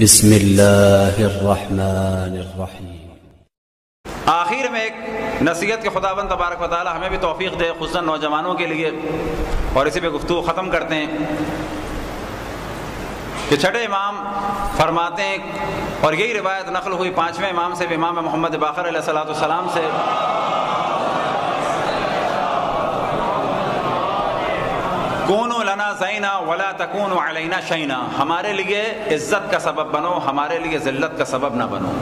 बिस्मिल्लाहिर्रहमानिर्रहीम। आखिर में एक नसीहत के खुदाबंद तबारक वाली हमें भी तोफ़ी दे खुसन नौजवानों के लिए। और इसी पे गुफ्तु ख़त्म करते हैं। कि छठे इमाम फरमाते हैं, और यही रिवायत नकल हुई पाँचवें इमाम से भी इमाम मोहम्मद बाकर सलाम से। जैना वला तकून अलैना शैना। हमारे लिए इज़्ज़त का सबब बनो, हमारे लिए ज़िल्लत का सबब ना बनो।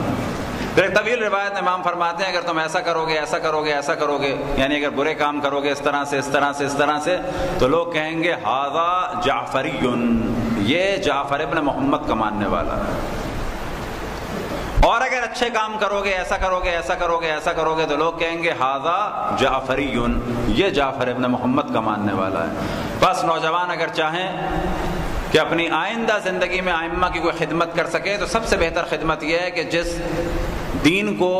फिर एक तवील रिवायत में इमाम फरमाते हैं, अगर तुम ऐसा करोगे ऐसा करोगे ऐसा करोगे, यानी अगर बुरे काम करोगे इस तरह से, इस तरह से, इस तरह से तो लोग कहेंगे, हाजा जाफरी ये जाफ़र इब्न मोहम्मद का मानने वाला है। और अगर अच्छे काम करोगे, ऐसा करोगे ऐसा करोगे ऐसा करोगे तो लोग कहेंगे, हाजा जाफरी ये जाफ़र इब्न मोहम्मद का मानने वाला है। बस नौजवान अगर चाहें कि अपनी आइंदा ज़िंदगी में आइम्मा की कोई खिदमत कर सके तो सबसे बेहतर खिदमत यह है कि जिस दीन को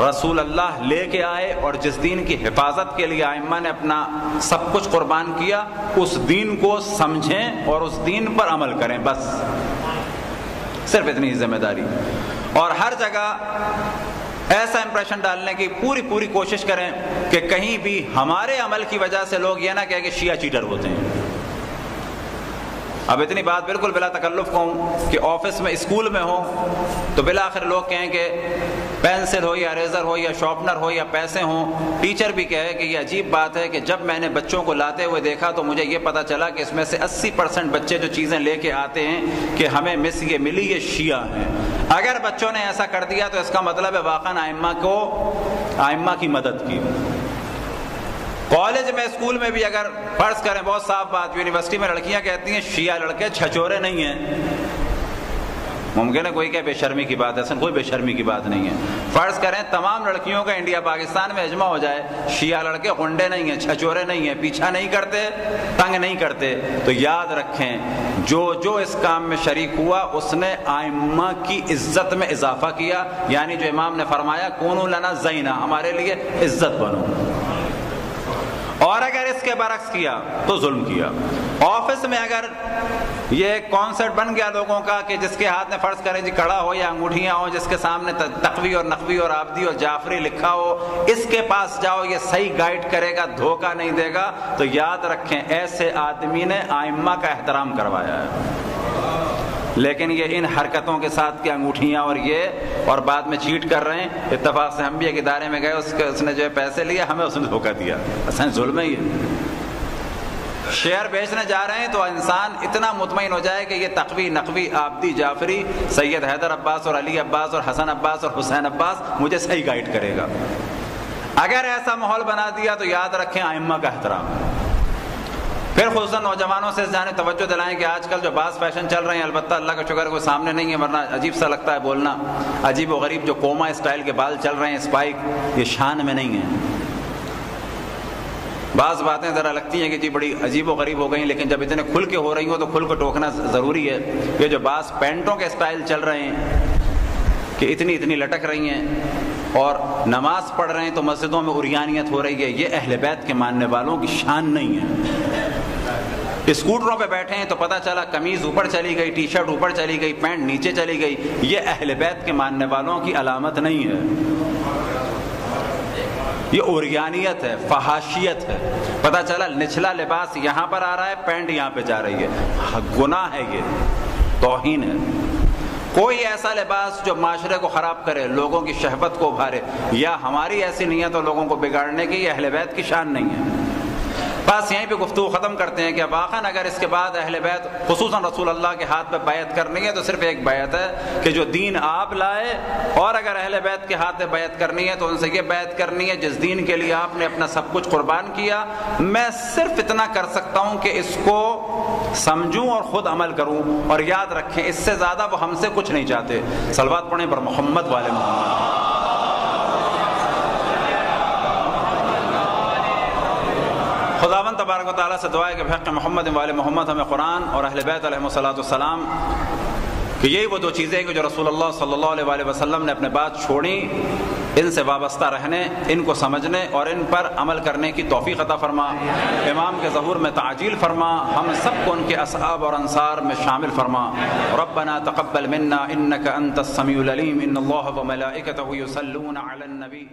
रसूल अल्लाह लेके आए और जिस दीन की हिफाजत के लिए आइम्मा ने अपना सब कुछ कुर्बान किया, उस दीन को समझें और उस दीन पर अमल करें, बस। सिर्फ़ इतनी ही ज़िम्मेदारी। और हर जगह ऐसा इंप्रेशन डालने की पूरी पूरी कोशिश करें कि कहीं भी हमारे अमल की वजह से लोग ये ना कहें कि शिया चीटर होते हैं। अब इतनी बात बिल्कुल बिला तकल्लुफ कहूँ कि ऑफ़िस में स्कूल में हो तो बिला आखिर लोग कहें कि पेंसिल हो या रेजर हो या शॉर्पनर हो या पैसे हों, टीचर भी कहे कि ये अजीब बात है कि जब मैंने बच्चों को लाते हुए देखा तो मुझे ये पता चला कि इसमें से 80 परसेंट बच्चे जो चीज़ें लेके आते हैं कि हमें मिस ये मिली ये शिया हैं। अगर बच्चों ने ऐसा कर दिया तो इसका मतलब है वाकन आइम्मा को आइम्मा की मदद की। कॉलेज में, स्कूल में भी अगर फ़र्ज़ करें, बहुत साफ़ बात, यूनिवर्सिटी में लड़कियाँ कहती हैं, शिया लड़के छचोरे नहीं हैं। मुमकिन है कोई क्या बेशर्मी की बात है, ऐसा कोई बेशर्मी की बात नहीं है। फ़र्ज़ करें, तमाम लड़कियों का इंडिया पाकिस्तान में अजमा हो जाए, शिया लड़के गुंडे नहीं है, छचोरे नहीं है, पीछा नहीं करते, तंग नहीं करते। तो याद रखें, जो जो इस काम में शरीक हुआ, उसने आइम्मा की इज़्ज़त में इजाफा किया। यानी जो इमाम ने फरमाया, कौन लना जैना, हमारे लिए इज़्ज़त बनो। और अगर इसके बरक्स किया तो जुल्म किया। ऑफ़िस में अगर ये कॉन्सेप्ट बन गया लोगों का कि जिसके हाथ में फ़र्ज़ करें जी कड़ा हो या अंगूठियाँ हो, जिसके सामने तकवी और नकवी और आबदी और जाफरी लिखा हो, इसके पास जाओ, ये सही गाइड करेगा, धोखा नहीं देगा। तो याद रखें, ऐसे आदमी ने आइम्मा का एहतराम करवाया है। लेकिन ये इन हरकतों के साथ की अंगूठियाँ और ये और बाद में चीट कर रहे हैं? इतफाक से हम भी एक इदारे में गए, उसके उसने जो है पैसे लिए, हमें उसने धोखा दिया। असल जुल्म ही है शेयर बेचने जा रहे हैं तो इंसान इतना मुतमिन हो जाए कि ये तकवी, नकवी आबदी जाफरी, सैयद हैदर अब्बास और अली अब्बास और हसन अब्बास और हुसैन अब्बास मुझे सही गाइड करेगा। अगर ऐसा माहौल बना दिया तो याद रखें आइम्मा का एहतराम। फिर खुश नौजवानों से जाने तवज्जो दिलाएँ कि आजकल जो बास फ़ैशन चल रहे हैं, अलबत्त अल्लाह का शुक्र को सामने नहीं है, वरना अजीब सा लगता है बोलना। अजीब व गरीब जो कोमा स्टाइल के बाल चल रहे हैं स्पाइक ये शान में नहीं है। बाज़ बातें ज़रा लगती हैं कि जी बड़ी अजीब व गरीब हो गई, लेकिन जब इतने खुल के हो रही हो तो खुल को टोकना ज़रूरी है। ये जो बास पैंटों के स्टाइल चल रहे हैं कि इतनी इतनी लटक रही हैं और नमाज़ पढ़ रहे हैं तो मस्जिदों में उरियानियत हो रही है, ये अहल बैत के मानने वालों की शान नहीं है। स्कूटरों पे बैठे हैं तो पता चला कमीज ऊपर चली गई टी शर्ट ऊपर चली गई, पैंट नीचे चली गई। ये अहल बैत के मानने वालों की अलामत नहीं है। ये ओरियानियत है, फहाशियत है। पता चला निचला लिबास यहाँ पर आ रहा है, पैंट यहाँ पे जा रही है। गुनाह है ये, तोहिन है। कोई ऐसा लिबास जो माशरे को ख़राब करे, लोगों की शहबत को उभारे, या हमारी ऐसी नीयत और लोगों को बिगाड़ने की अहल बैत की शान नहीं है। बस यहीं पे गुफ्तु ख़त्म करते हैं कि वाकन अगर इसके बाद अहल बैत खसूस रसूल अल्लाह के हाथ में बैत करनी है तो सिर्फ़ एक बैत है कि जो दीन आप लाए, और अगर अहल बैत के हाथ में बैत करनी है तो उनसे ये बैत करनी है, जिस दीन के लिए आपने अपना सब कुछ कुर्बान किया, मैं सिर्फ़ इतना कर सकता हूँ कि इसको समझूं और ख़ुद अमल करूँ, और याद रखें, इससे ज़्यादा वो हमसे कुछ नहीं चाहते। सलवात पढ़े पर मोहम्मद वाले मोहम्मद। खुदावन तबारक ताली से दुआ कि फ़क़ मोहम्मद वाल मोहम्मद हमें कुरान और अहल बैतम कि यही वो दो चीज़ें हैं कि जो रसूल सल्लल्लाहु अलैहि वसल्लम ने अपने बात छोड़ी, इनसे वाबस्ता रहने, इनको समझने और इन पर अमल करने की तोफ़ी अता फरमा। इमाम के जहूर में ताजील फरमा, हम सबको उनके असहाब और अंसार में शामिल फरमा। रबना तकबल मन्ना इन अल्लाह व मलाइकतहु युसल्लून अलन नबी।